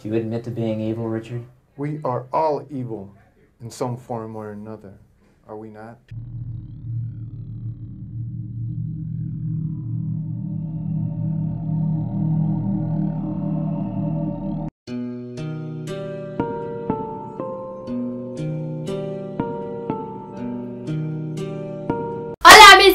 Do you admit to being evil, Richard? We are all evil in some form or another, are we not?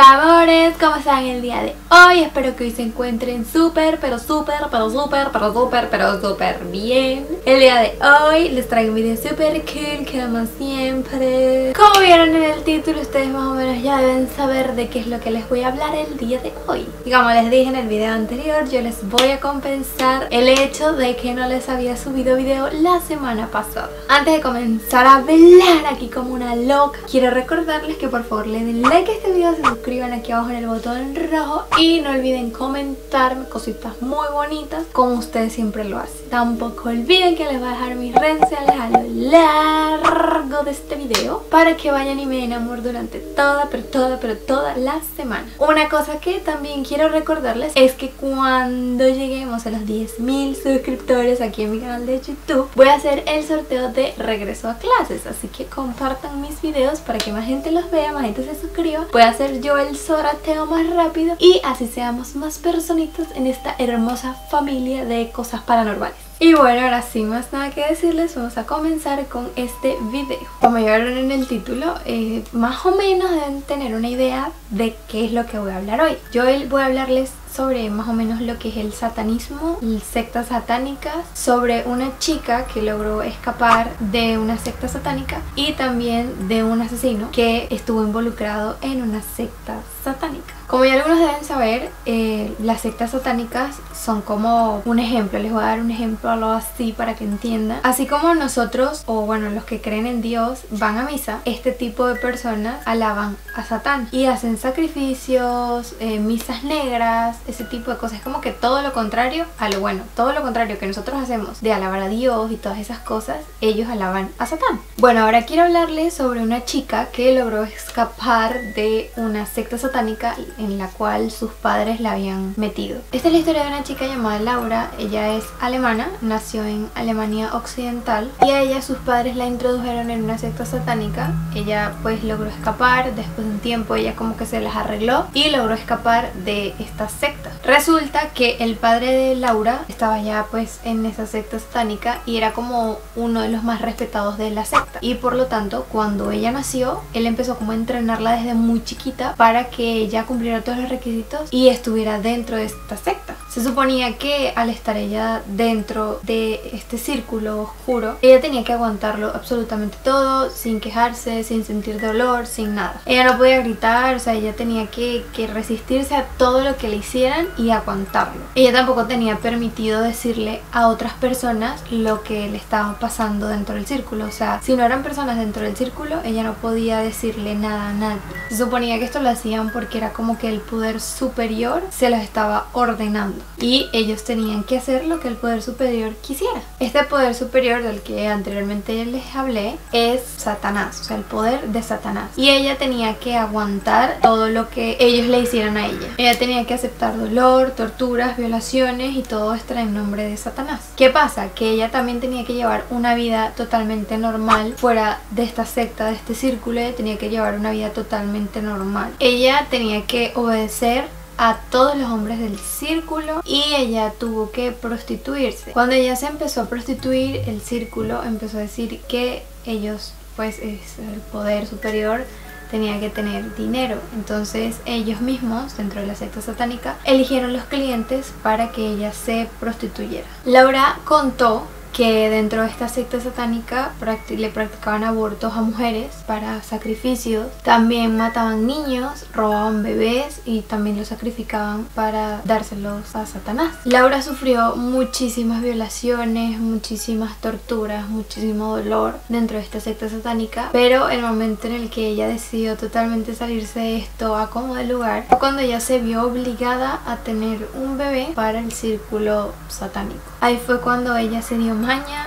Amores, ¿cómo están el día de hoy? Espero que hoy se encuentren súper, pero súper, pero súper, pero súper, pero súper bien. El día de hoy les traigo un video súper cool, como siempre. Como vieron en el título, ustedes más o menos ya deben saber de qué es lo que les voy a hablar el día de hoy. Y como les dije en el video anterior, yo les voy a compensar el hecho de que no les había subido video la semana pasada. Antes de comenzar a hablar aquí como una loca, quiero recordarles que por favor le den like a este video, se suscriban aquí abajo en el botón rojo y no olviden comentarme cositas muy bonitas como ustedes siempre lo hacen. Tampoco olviden que les voy a dejar mis redes sociales a lo largo de este video para que vayan y me den amor durante toda, pero toda, pero toda la semana. Una cosa que también quiero recordarles es que cuando lleguemos a los 10.000 suscriptores aquí en mi canal de YouTube voy a hacer el sorteo de regreso a clases, así que compartan mis videos para que más gente los vea, más gente se suscriba, pueda hacer yo el sorteo más rápido y así seamos más personitas en esta hermosa familia de cosas paranormales. Y bueno, ahora sin más nada que decirles, vamos a comenzar con este video. Como ya vieron en el título, eh, más o menos deben tener una idea de qué es lo que voy a hablar hoy. Yo voy a hablarles sobre más o menos lo que es el satanismo, sectas satánicas, sobre una chica que logró escapar de una secta satánica y también de un asesino que estuvo involucrado en una secta satánica. Como ya algunos deben saber, eh, las sectas satánicas son como un ejemplo, les voy a dar un ejemplo algo así para que entiendan. Así como nosotros, o bueno, los que creen en Dios, van a misa, este tipo de personas alaban a Satán y hacen sacrificios, eh, misas negras, ese tipo de cosas. Es como que todo lo contrario a lo bueno, todo lo contrario que nosotros hacemos de alabar a Dios y todas esas cosas, ellos alaban a Satán. Bueno, ahora quiero hablarles sobre una chica que logró escapar de una secta satánica en la cual sus padres la habían metido. Esta es la historia de una chica llamada Laura, ella es alemana, nació en Alemania Occidental y a ella sus padres la introdujeron en una secta satánica. Ella pues logró escapar, después de un tiempo ella como que se las arregló y logró escapar de esta secta. Resulta que el padre de Laura estaba ya pues en esa secta satánica y era como uno de los más respetados de la secta y por lo tanto cuando ella nació él empezó como a entrenarla desde muy chiquita para que ella cumpliera todos los requisitos y estuviera dentro de esta secta. Se suponía que al estar ella dentro de este círculo oscuro, ella tenía que aguantarlo absolutamente todo, sin quejarse, sin sentir dolor, sin nada. Ella no podía gritar, o sea, ella tenía que, resistirse a todo lo que le hicieran y aguantarlo. Ella tampoco tenía permitido decirle a otras personas lo que le estaba pasando dentro del círculo. O sea, si no eran personas dentro del círculo, ella no podía decirle nada a nadie. Se suponía que esto lo hacían porque era como que el poder superior se los estaba ordenando y ellos tenían que hacer lo que el poder superior quisiera. Este poder superior del que anteriormente les hablé es Satanás, o sea, el poder de Satanás. Y ella tenía que aguantar todo lo que ellos le hicieran a ella. Ella tenía que aceptar dolor, torturas, violaciones y todo esto en nombre de Satanás. ¿Qué pasa? Que ella también tenía que llevar una vida totalmente normal fuera de esta secta, de este círculo, ella tenía que llevar una vida totalmente normal. Ella tenía que obedecer a todos los hombres del círculo y ella tuvo que prostituirse. Cuando ella se empezó a prostituir, el círculo empezó a decir que ellos, pues es el poder superior, tenía que tener dinero. Entonces ellos mismos, dentro de la secta satánica, eligieron los clientes para que ella se prostituyera. Laura contó que dentro de esta secta satánica le practicaban abortos a mujeres para sacrificios, también mataban niños, robaban bebés y también los sacrificaban para dárselos a Satanás. Laura sufrió muchísimas violaciones, muchísimas torturas, muchísimo dolor dentro de esta secta satánica, pero el momento en el que ella decidió totalmente salirse de esto a como de lugar fue cuando ella se vio obligada a tener un bebé para el círculo satánico. Ahí fue cuando ella se dio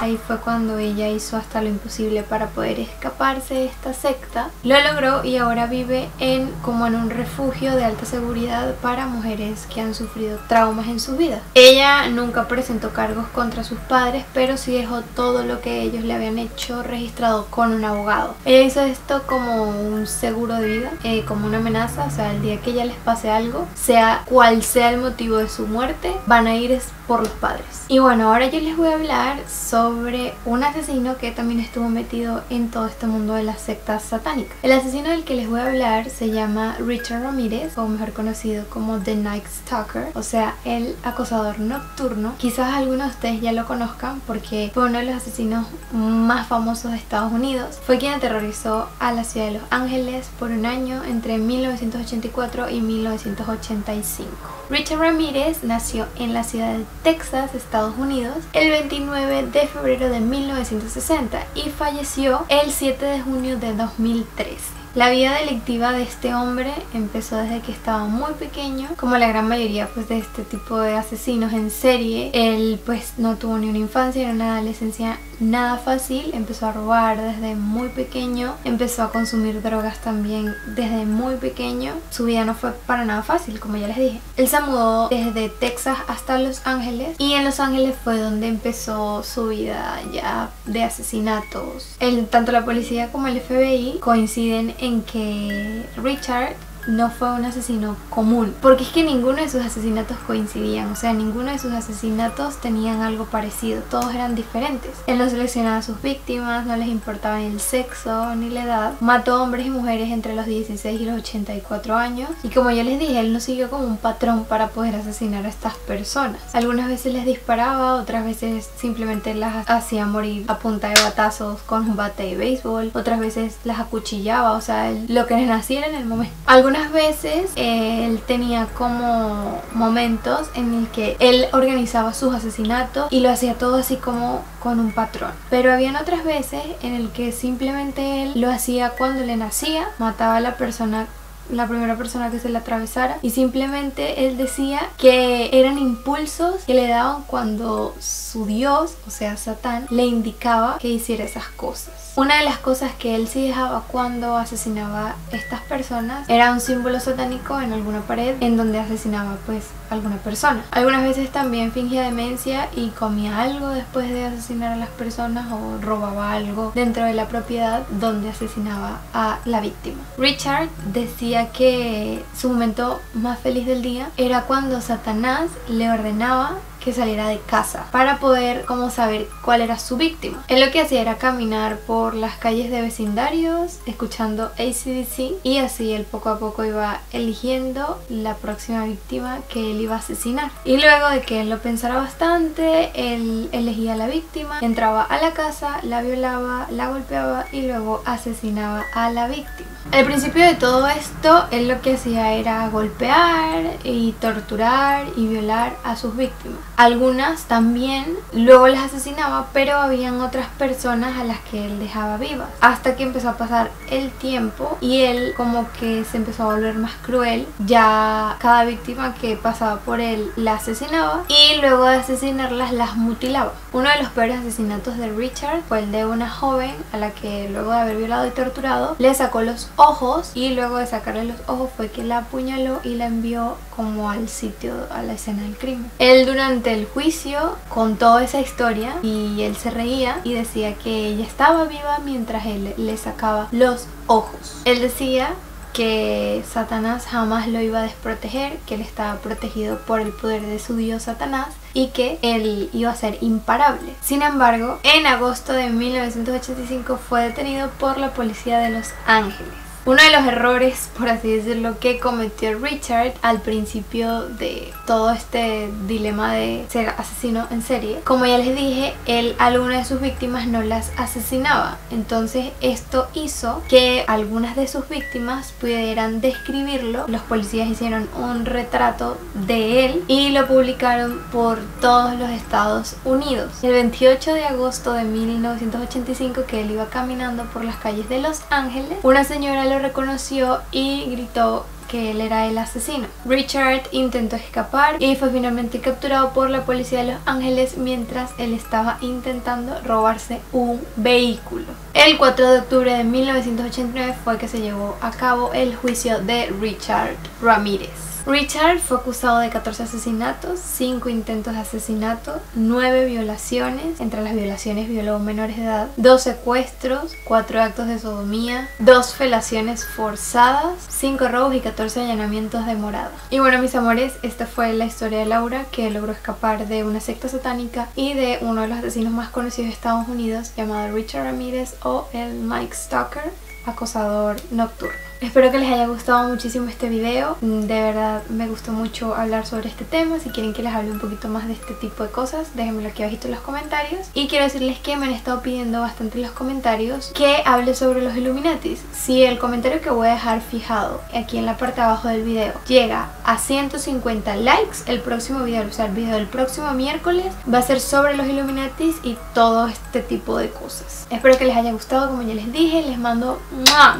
Ahí fue cuando ella hizo hasta lo imposible para poder escaparse de esta secta. Lo logró y ahora vive en como en un refugio de alta seguridad para mujeres que han sufrido traumas en su vida. Ella nunca presentó cargos contra sus padres, pero sí dejó todo lo que ellos le habían hecho registrado con un abogado. Ella hizo esto como un seguro de vida, eh, como una amenaza, o sea, el día que ella les pase algo, sea cual sea el motivo de su muerte, van a ir por los padres. Y bueno, ahora yo les voy a hablar sobre un asesino que también estuvo metido en todo este mundo de las sectas satánicas. El asesino del que les voy a hablar se llama Richard Ramírez, o mejor conocido como The Night Stalker, o sea, el acosador nocturno. Quizás algunos de ustedes ya lo conozcan porque fue uno de los asesinos más famosos de Estados Unidos. Fue quien aterrorizó a la ciudad de Los Ángeles por un año entre 1984 y 1985. Richard Ramírez nació en la ciudad de Texas, Estados Unidos, el 29 de febrero de 1960 y falleció el 7 de junio de 2013. La vida delictiva de este hombre empezó desde que estaba muy pequeño, como la gran mayoría pues de este tipo de asesinos en serie. Él pues no tuvo ni una infancia ni una adolescencia nada fácil, empezó a robar desde muy pequeño, empezó a consumir drogas también desde muy pequeño. Su vida no fue para nada fácil, como ya les dije. Él se mudó desde Texas hasta Los Ángeles y en Los Ángeles fue donde empezó su vida ya de asesinatos. El, tanto la policía como el FBI coinciden en que Richard no fue un asesino común. Porque es que ninguno de sus asesinatos coincidían. O sea, ninguno de sus asesinatos tenían algo parecido. Todos eran diferentes. Él no seleccionaba a sus víctimas, no les importaba ni el sexo ni la edad. Mató hombres y mujeres entre los 16 y los 84 años. Y como ya les dije, él no siguió como un patrón para poder asesinar a estas personas. Algunas veces les disparaba, otras veces simplemente las hacía morir a punta de batazos con un bate de béisbol. Otras veces las acuchillaba. O sea, lo que les naciera en el momento. Algunas veces él tenía como momentos en el que él organizaba sus asesinatos y lo hacía todo así como con un patrón. Pero habían otras veces en el que simplemente él lo hacía cuando le nacía, mataba a la persona la primera persona que se le atravesara y simplemente él decía que eran impulsos que le daban cuando su dios, o sea Satán, le indicaba que hiciera esas cosas. Una de las cosas que él sí dejaba cuando asesinaba a estas personas era un símbolo satánico en alguna pared en donde asesinaba pues alguna persona. Algunas veces también fingía demencia y comía algo después de asesinar a las personas o robaba algo dentro de la propiedad donde asesinaba a la víctima. Richard decía que su momento más feliz del día era cuando Satanás le ordenaba que saliera de casa para poder como saber cuál era su víctima. Él lo que hacía era caminar por las calles de vecindarios escuchando ACDC y así él poco a poco iba eligiendo la próxima víctima que él iba a asesinar. Y luego de que él lo pensara bastante, él elegía a la víctima, entraba a la casa, la violaba, la golpeaba y luego asesinaba a la víctima. Al principio de todo esto, él lo que hacía era golpear y torturar y violar a sus víctimas. Algunas también luego las asesinaba, pero habían otras personas a las que él dejaba vivas. Hasta que empezó a pasar el tiempo y él como que se empezó a volver más cruel. Ya cada víctima que pasaba por él la asesinaba y luego de asesinarlas las mutilaba. Uno de los peores asesinatos de Richard fue el de una joven a la que luego de haber violado y torturado le sacó los ojos y luego de sacarle los ojos fue que la apuñaló y la envió como al sitio, a la escena del crimen. Él durante el juicio contó esa historia y él se reía y decía que ella estaba viva mientras él le sacaba los ojos. Él decía que Satanás jamás lo iba a desproteger, que él estaba protegido por el poder de su dios Satanás y que él iba a ser imparable. Sin embargo, en agosto de 1985 fue detenido por la policía de Los Ángeles. Uno de los errores, por así decirlo, que cometió Richard al principio de todo este dilema de ser asesino en serie, como ya les dije, él a alguna de sus víctimas no las asesinaba. Entonces esto hizo que algunas de sus víctimas pudieran describirlo. Los policías hicieron un retrato de él y lo publicaron por todos los Estados Unidos. El 28 de agosto de 1985 que él iba caminando por las calles de Los Ángeles, una señora lo reconoció y gritó que él era el asesino. Richard intentó escapar y fue finalmente capturado por la policía de Los Ángeles mientras él estaba intentando robarse un vehículo. El 4 de octubre de 1989 fue que se llevó a cabo el juicio de Richard Ramírez. Richard fue acusado de 14 asesinatos, 5 intentos de asesinato, 9 violaciones, entre las violaciones violó menores de edad, 2 secuestros, 4 actos de sodomía, 2 felaciones forzadas, 5 robos y 14 allanamientos de morada. Y bueno mis amores, esta fue la historia de Laura que logró escapar de una secta satánica y de uno de los asesinos más conocidos de Estados Unidos llamado Richard Ramírez o el Mike Stalker, acosador nocturno. Espero que les haya gustado muchísimo este video, de verdad me gustó mucho hablar sobre este tema, si quieren que les hable un poquito más de este tipo de cosas, déjenmelo aquí abajito en los comentarios. Y quiero decirles que me han estado pidiendo bastante en los comentarios que hable sobre los Illuminatis. Si el comentario que voy a dejar fijado aquí en la parte de abajo del video llega a 150 likes, el próximo video, o sea el video del próximo miércoles va a ser sobre los Illuminatis y todo este tipo de cosas. Espero que les haya gustado, como ya les dije, les mando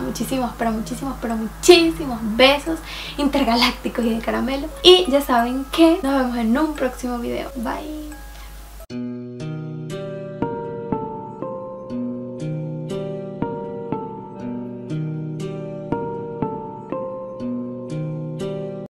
muchísimos, pero muchísimos pero muchísimos besos intergalácticos y de caramelo. Y ya saben que nos vemos en un próximo video. Bye.